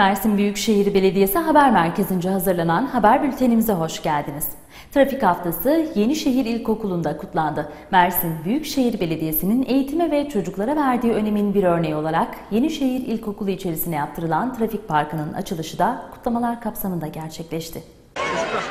Mersin Büyükşehir Belediyesi Haber Merkezi'nce hazırlanan haber bültenimize hoş geldiniz. Trafik Haftası Yenişehir İlkokulu'nda kutlandı. Mersin Büyükşehir Belediyesi'nin eğitime ve çocuklara verdiği önemin bir örneği olarak Yenişehir İlkokulu içerisine yaptırılan trafik parkının açılışı da kutlamalar kapsamında gerçekleşti. Bismillahirrahmanirrahim.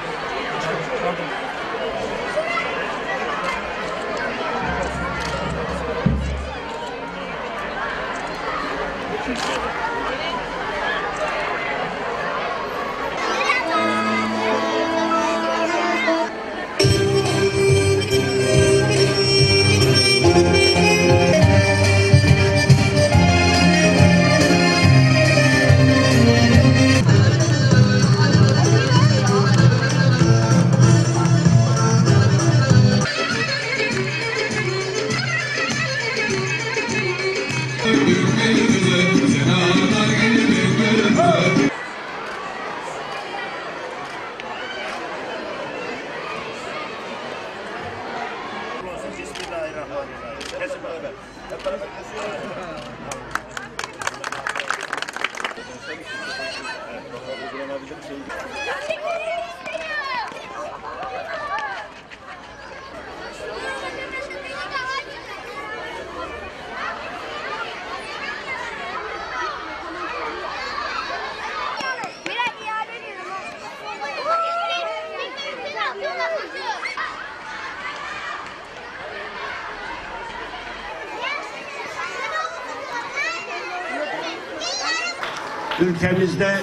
Ülkemizde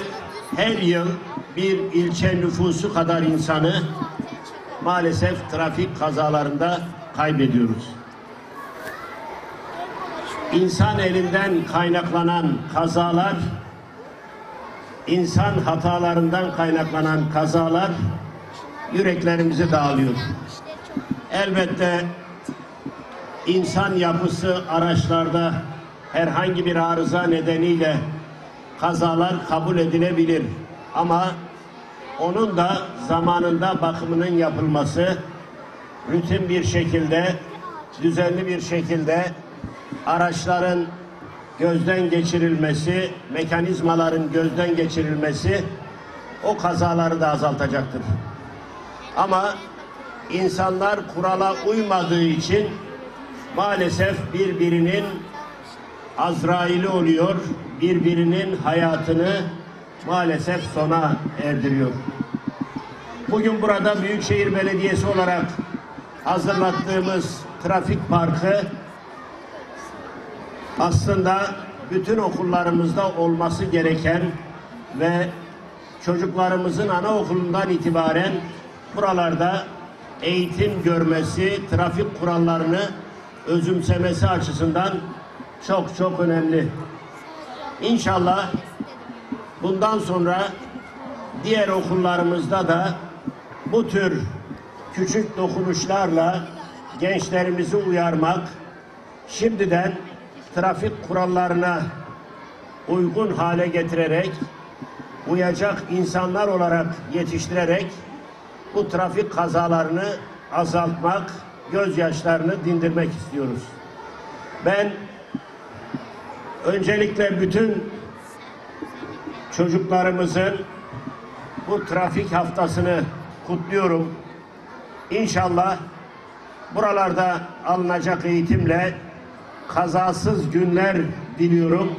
her yıl bir ilçe nüfusu kadar insanı maalesef trafik kazalarında kaybediyoruz. İnsan elinden kaynaklanan kazalar, insan hatalarından kaynaklanan kazalar yüreklerimizi dağılıyor. Elbette insan yapısı araçlarda herhangi bir arıza nedeniyle kazalar kabul edilebilir. Ama onun da zamanında bakımının yapılması, rutin bir şekilde, düzenli bir şekilde araçların gözden geçirilmesi, mekanizmaların gözden geçirilmesi o kazaları da azaltacaktır. Ama insanlar kurala uymadığı için maalesef birbirinin Azrail'i oluyor, birbirinin hayatını maalesef sona erdiriyor. Bugün burada Büyükşehir Belediyesi olarak hazırlattığımız trafik parkı aslında bütün okullarımızda olması gereken ve çocuklarımızın anaokulundan itibaren buralarda eğitim görmesi, trafik kurallarını özümsemesi açısından çok çok önemli. İnşallah bundan sonra diğer okullarımızda da bu tür küçük dokunuşlarla gençlerimizi uyarmak, şimdiden trafik kurallarına uygun hale getirerek, uyacak insanlar olarak yetiştirerek bu trafik kazalarını azaltmak, gözyaşlarını dindirmek istiyoruz. Ben öncelikle bütün çocuklarımızın bu trafik haftasını kutluyorum. İnşallah buralarda alınacak eğitimle kazasız günler diliyorum.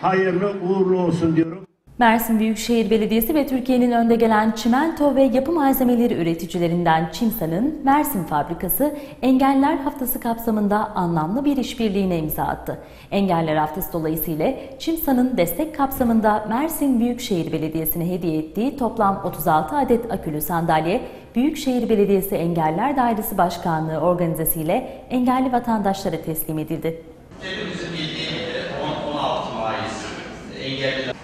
Hayırlı uğurlu olsun diyorum. Mersin Büyükşehir Belediyesi ve Türkiye'nin önde gelen çimento ve yapı malzemeleri üreticilerinden Çimsa'nın Mersin fabrikası Engeller Haftası kapsamında anlamlı bir işbirliğine imza attı. Engeller Haftası dolayısıyla Çimsa'nın destek kapsamında Mersin Büyükşehir Belediyesi'ne hediye ettiği toplam 36 adet akülü sandalye Büyükşehir Belediyesi Engeller Dairesi Başkanlığı organizesiyle engelli vatandaşlara teslim edildi. Hepimizin bildiği gibi 10-16 Mayıs engelliler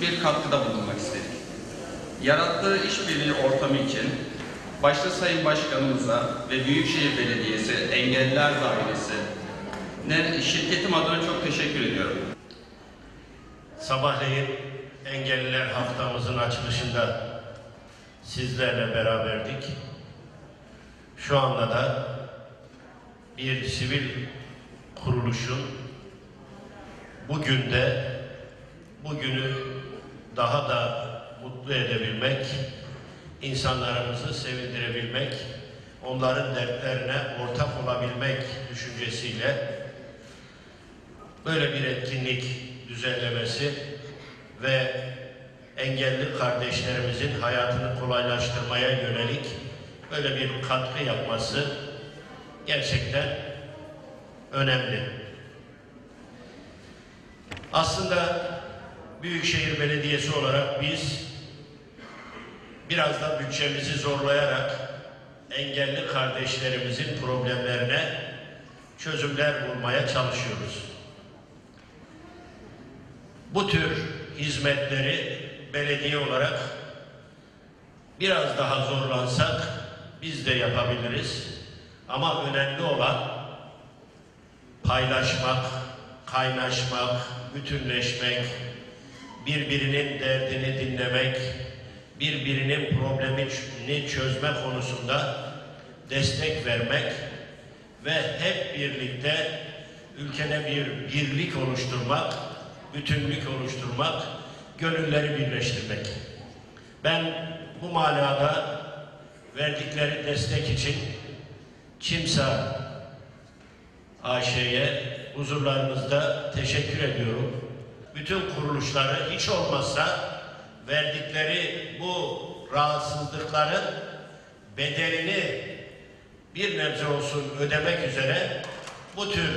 bir katkıda bulunmak istedik. Yarattığı işbirliği ortamı için başta Sayın Başkanımıza ve Büyükşehir Belediyesi Engelliler Dairesi ne şirketim adına çok teşekkür ediyorum. Sabahleyin Engelliler Haftamızın açılışında sizlerle beraberdik. Şu anda da bir sivil kuruluşun bugün de bugünü daha da mutlu edebilmek, insanlarımızı sevindirebilmek, onların dertlerine ortak olabilmek düşüncesiyle böyle bir etkinlik düzenlemesi ve engelli kardeşlerimizin hayatını kolaylaştırmaya yönelik böyle bir katkı yapması gerçekten önemli. Aslında Büyükşehir Belediyesi olarak biz biraz da bütçemizi zorlayarak engelli kardeşlerimizin problemlerine çözümler bulmaya çalışıyoruz. Bu tür hizmetleri belediye olarak biraz daha zorlansak biz de yapabiliriz. Ama önemli olan paylaşmak, kaynaşmak, bütünleşmek, birbirinin derdini dinlemek, birbirinin problemini çözme konusunda destek vermek ve hep birlikte ülkede bir birlik oluşturmak, bütünlük oluşturmak, gönülleri birleştirmek. Ben bu manada verdikleri destek için Çimsa AŞ'ye huzurlarınızda teşekkür ediyorum. Bütün kuruluşları hiç olmazsa verdikleri bu rahatsızlıkların bedelini bir nebze olsun ödemek üzere bu tür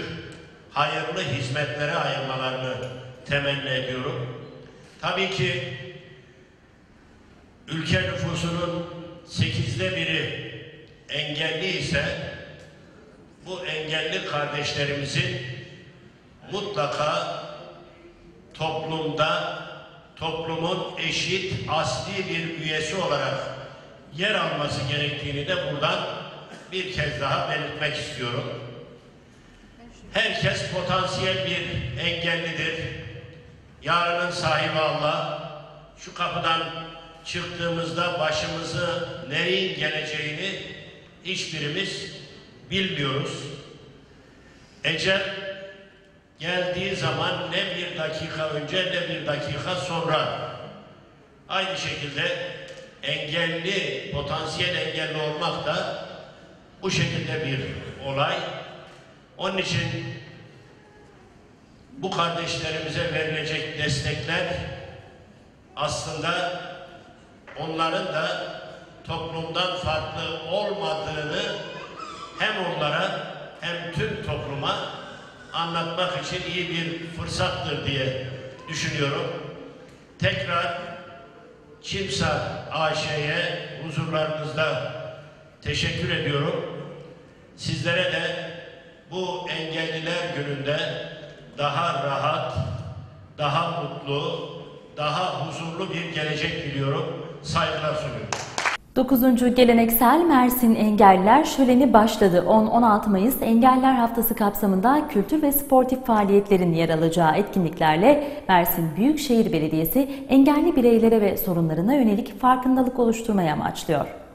hayırlı hizmetlere ayırmalarını temenni ediyorum. Tabii ki ülke nüfusunun sekizde biri engelli ise bu engelli kardeşlerimizin mutlaka toplumda toplumun eşit asli bir üyesi olarak yer alması gerektiğini de buradan bir kez daha belirtmek istiyorum. Herkes potansiyel bir engellidir. Yarının sahibi Allah. Şu kapıdan çıktığımızda başımızı neyin geleceğini hiçbirimiz bilmiyoruz. Ecel geldiği zaman ne bir dakika önce ne bir dakika sonra aynı şekilde engelli, potansiyel engelli olmak da bu şekilde bir olay. Onun için bu kardeşlerimize verilecek destekler aslında onların da toplumdan farklı olmadığını hem onlara hem tüm topluma anlatmak için iyi bir fırsattır diye düşünüyorum. Tekrar Çimsa AŞ'ye huzurlarınızda teşekkür ediyorum. Sizlere de bu engelliler gününde daha rahat, daha mutlu, daha huzurlu bir gelecek diliyorum. Saygılar sunuyorum. 9. Geleneksel Mersin Engelliler Şöleni başladı. 10-16 Mayıs Engeller Haftası kapsamında kültür ve sportif faaliyetlerin yer alacağı etkinliklerle Mersin Büyükşehir Belediyesi engelli bireylere ve sorunlarına yönelik farkındalık oluşturmaya amaçlıyor.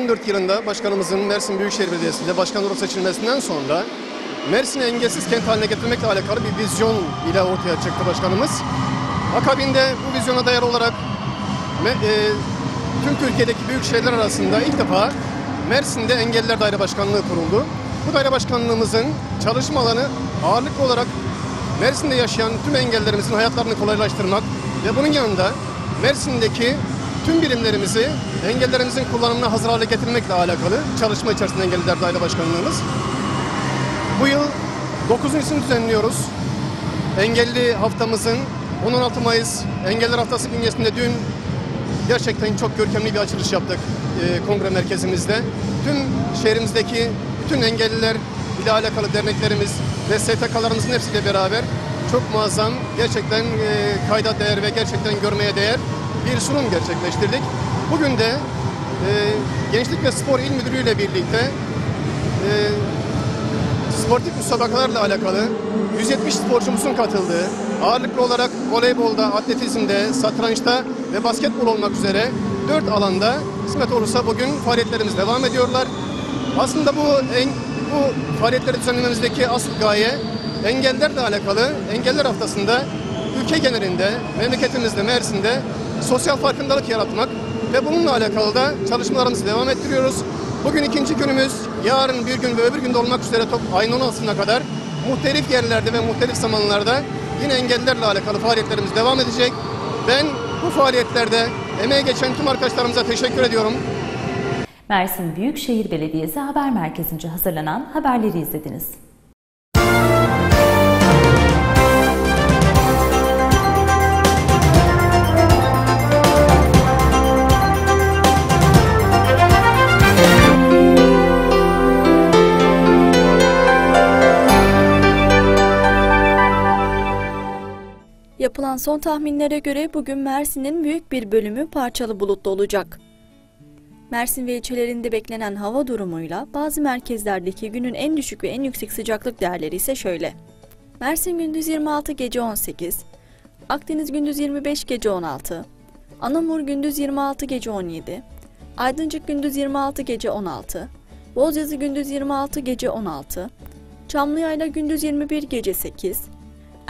2014 yılında başkanımızın Mersin Büyükşehir Belediyesi'nde başkan olarak seçilmesinden sonra Mersin'i engelsiz kent haline getirmekle alakalı bir vizyon ile ortaya çıktı başkanımız. Akabinde bu vizyona dayalı olarak e, tüm Türkiye'deki büyük şehirler arasında ilk defa Mersin'de Engelliler Daire Başkanlığı kuruldu. Bu daire başkanlığımızın çalışma alanı ağırlıklı olarak Mersin'de yaşayan tüm engellerimizin hayatlarını kolaylaştırmak ve bunun yanında Mersin'deki tüm birimlerimizi engellerimizin kullanımına hazır hale getirmekle alakalı çalışma içerisinde Engelliler Daire Başkanlığımız. Bu yıl 9.sini düzenliyoruz. Engelli haftamızın 16 Mayıs Engeller Haftası bünyesinde dün gerçekten çok görkemli bir açılış yaptık e, kongre merkezimizde. Tüm şehrimizdeki bütün engelliler ile alakalı derneklerimiz ve STK'larımızın hepsiyle beraber çok muazzam, gerçekten e, kayda değer ve gerçekten görmeye değer bir sunum gerçekleştirdik. Bugün de e, Gençlik ve Spor İl Müdürü ile birlikte e, sportif müsabakalarla alakalı 170 sporcumuzun katıldığı, ağırlıklı olarak voleybolda, atletizmde, satrançta ve basketbol olmak üzere 4 alanda kısmet olursa bugün faaliyetlerimiz devam ediyorlar. Aslında bu en, bu faaliyetleri düzenlememizdeki asıl gaye engellerle alakalı Engeller Haftası'nda ülke genelinde, memleketimizde, Mersin'de sosyal farkındalık yaratmak ve bununla alakalı da çalışmalarımızı devam ettiriyoruz. Bugün ikinci günümüz, yarın bir gün ve öbür günde olmak üzere top ayın 16'sına kadar muhtelif yerlerde ve muhtelif zamanlarda yine engellerle alakalı faaliyetlerimiz devam edecek. Ben bu faaliyetlerde emeği geçen tüm arkadaşlarımıza teşekkür ediyorum. Mersin Büyükşehir Belediyesi Haber Merkezi'nce hazırlanan haberleri izlediniz. Yapılan son tahminlere göre bugün Mersin'in büyük bir bölümü parçalı bulutlu olacak. Mersin ve ilçelerinde beklenen hava durumuyla bazı merkezlerdeki günün en düşük ve en yüksek sıcaklık değerleri ise şöyle. Mersin gündüz 26 gece 18, Akdeniz gündüz 25 gece 16, Anamur gündüz 26 gece 17, Aydıncık gündüz 26 gece 16, Bozyazı gündüz 26 gece 16, Çamlıyayla gündüz 21 gece 8,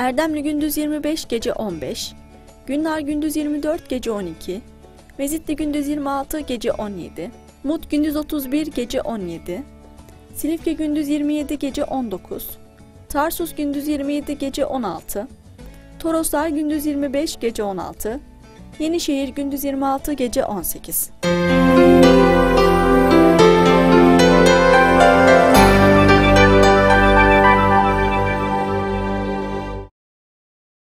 Erdemli gündüz 25 gece 15, Günler gündüz 24 gece 12, Mezitli gündüz 26 gece 17, Mut gündüz 31 gece 17, Silifke gündüz 27 gece 19, Tarsus gündüz 27 gece 16, Toroslar gündüz 25 gece 16, Yenişehir gündüz 26 gece 18.